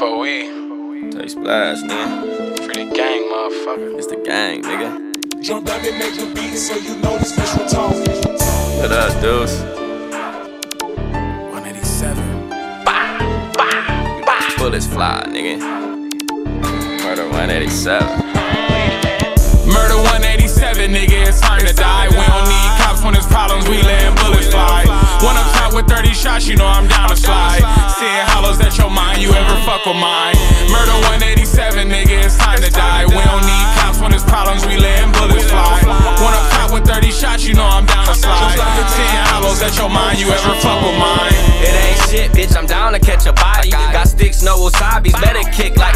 weed. Tae Splash, nigga. Free the gang, motherfucker. It's the gang, nigga. Jump up and make the beat so you know this bitch tone. What up, dudes? 187. Bullets fly, nigga. Murder 187. Murder 187, nigga, it's time to die. We don't need cops when there's hollows at your mind, you ever fuck with mine. Murder 187, nigga, it's time to die. We don't need cops when there's problems, we letting bullets fly. One up top with 30 shots, you know I'm down to slide. Seeing hollows at your mind, you ever fuck with mine. It ain't shit, bitch, I'm down to catch a body. Got sticks, no wasabis, better kick like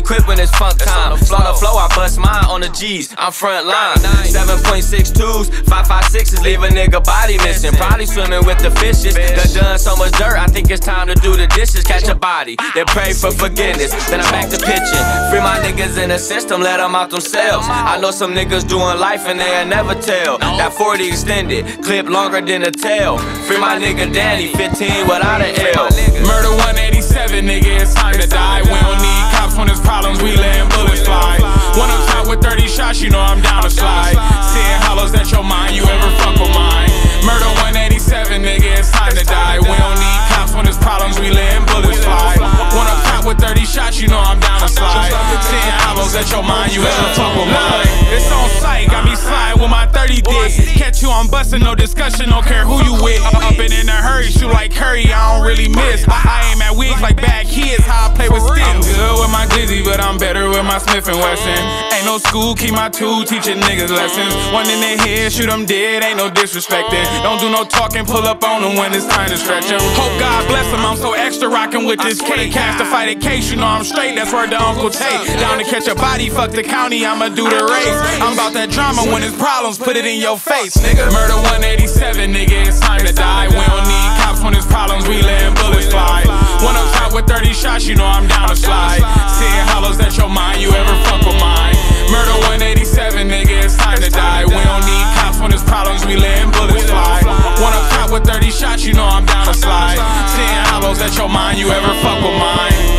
come equipped when it's funk time. On the flow, I bust mine on the G's, I'm front line. 7.62s, 5.56s, leave a nigga body missing. Probably swimming with the fishes. Done done so much dirt, I think it's time to do the dishes. Catch a body, then pray for forgiveness. Then I'm back to pitching. Free my niggas in the system, let them out themselves. I know some niggas doing life and they'll never tell. That 40 extended, clip longer than a tail. Free my nigga Danny, 15 without an L. Murder 187, nigga, it's time to die. We don't when there's problems, we letting bullets fly. One up top with 30 shots, you know I'm down to slide. Seeing hollows at your mind, you ever fuck with mine. Murder 187, nigga, it's time to die. We don't need cops when there's problems, we letting bullets fly. One up top with 30 shots, you know I'm down to slide. Seeing hollows at your mind, you ever fuck with mine. It's on sight, got me slide with my 30 dick. Catch you on bustin', no discussion, don't care who you with. I'm up and in a hurry, shoot like Curry, I don't really miss. I aim at wigs like bad kids, how I play with sticks. I'm better with my Smith and Wesson. Ain't no school, keep my tool, teaching niggas lessons. One in the head, shoot them dead, ain't no disrespecting. Don't do no talking, pull up on them when it's time to stretch 'em. Hope God bless them, I'm so extra rockin' with this K. Cast to fight a case, you know I'm straight, that's where the Uncle Tate. Down to catch a body, fuck the county, I'ma do the race. I'm about that drama when it's problems, put it in your face, nigga. Murder 187, nigga, it's time to die. We don't need cops when it's problems, we letting bullets fly. One up top with 30 shots, you know I'm down to slide that your mind, you ever fuck with mine. Murder 187, nigga, it's time to die. We don't need cops when there's problems, we letting bullets fly. Wanna cop with 30 shots, you know I'm down to slide. Seeing hollows that your mind, you ever fuck with mine.